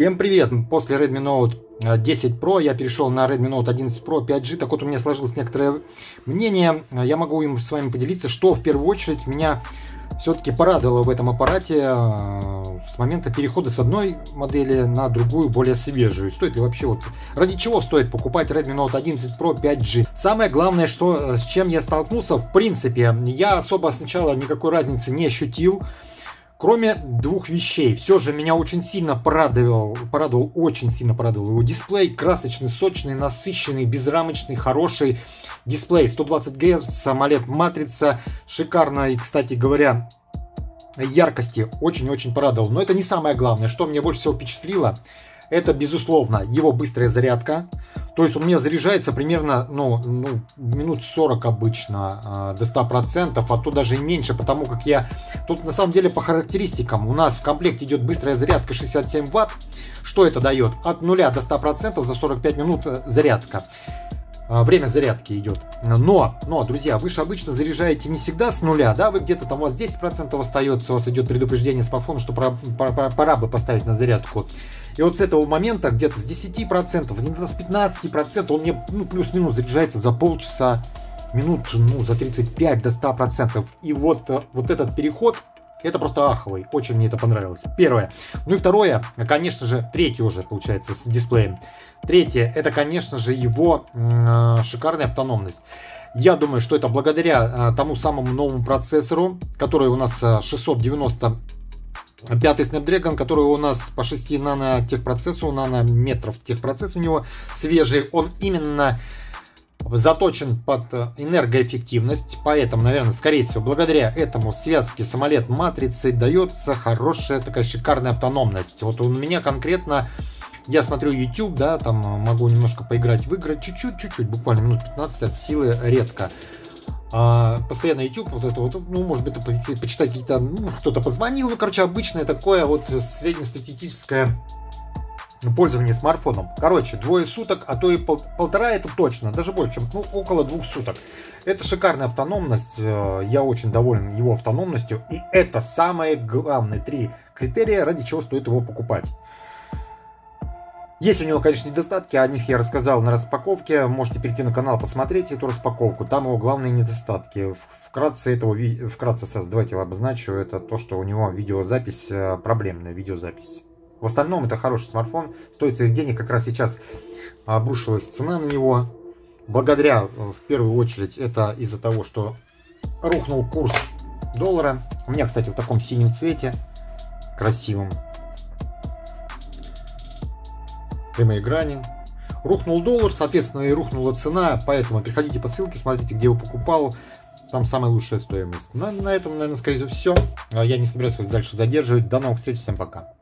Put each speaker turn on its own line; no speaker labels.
Всем привет! После Redmi Note 10 Pro я перешел на Redmi Note 11 Pro 5G. Так вот, у меня сложилось некоторое мнение. Я могу им с вами поделиться, что в первую очередь меня все-таки порадовало в этом аппарате э, с момента перехода с одной модели на другую, более свежую. Стоит ли вообще вот... Ради чего стоит покупать Redmi Note 11 Pro 5G? Самое главное, что с чем я столкнулся, в принципе, я особо сначала никакой разницы не ощутил. Кроме двух вещей, все же меня очень сильно порадовал, порадовал, очень сильно порадовал его дисплей. Красочный, сочный, насыщенный, безрамочный, хороший дисплей. 120 Гц, AMOLED матрица, шикарно. И, кстати говоря, яркости очень-очень порадовал. Но это не самое главное. Что мне больше всего впечатлило, это, безусловно, его быстрая зарядка. То есть у меня заряжается примерно ну, ну, минут 40 обычно э, до 100%, а то даже меньше, потому как я... Тут на самом деле по характеристикам у нас в комплекте идет быстрая зарядка 67 Ватт. Что это дает? От 0 до 100% за 45 минут э, зарядка время зарядки идет. Но, но, друзья, вы же обычно заряжаете не всегда с нуля, да, вы где-то там у вас 10% остается, у вас идет предупреждение смартфона, что пора, пора, пора бы поставить на зарядку. И вот с этого момента где-то с 10%, где-то с 15% он мне ну, плюс-минус заряжается за полчаса, минут ну, за 35 до 100%. И вот, э, вот этот переход, это просто аховый. Очень мне это понравилось. Первое. Ну и второе, конечно же, третье уже получается с дисплеем. Третье, это, конечно же, его э, шикарная автономность. Я думаю, что это благодаря э, тому самому новому процессору, который у нас 690 Пятый Snapdragon, который у нас по 6 нано техпроцессу, нанометров техпроцесс у него свежий, он именно заточен под энергоэффективность, поэтому, наверное, скорее всего, благодаря этому связке самолет матрицы дается хорошая такая шикарная автономность. Вот у меня конкретно я смотрю YouTube, да, там могу немножко поиграть в игры, чуть-чуть, чуть-чуть, буквально минут 15 от силы редко. А, постоянно YouTube, вот это вот, ну, может быть, почитать какие-то, ну, кто-то позвонил, ну, короче, обычное такое вот среднестатистическое пользование смартфоном. Короче, двое суток, а то и пол, полтора, это точно, даже больше, чем, ну, около двух суток. Это шикарная автономность, э, я очень доволен его автономностью, и это самые главные три критерия, ради чего стоит его покупать. Есть у него, конечно, недостатки, о них я рассказал на распаковке. Можете перейти на канал, посмотреть эту распаковку. Там его главные недостатки. Вкратце этого, вкратце давайте обозначу, это то, что у него видеозапись, э, проблемная видеозапись. В остальном это хороший смартфон, стоит своих денег. Как раз сейчас обрушилась цена на него. Благодаря, э, в первую очередь, это из-за того, что рухнул курс доллара. У меня, кстати, в таком синем цвете, красивом. прямые грани. Рухнул доллар, соответственно, и рухнула цена, поэтому приходите по ссылке, смотрите, где я покупал. Там самая лучшая стоимость. На, на этом, наверное, скорее всего, все. Я не собираюсь вас дальше задерживать. До новых встреч, всем пока.